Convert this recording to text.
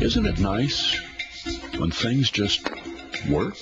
Isn't it nice when things just work?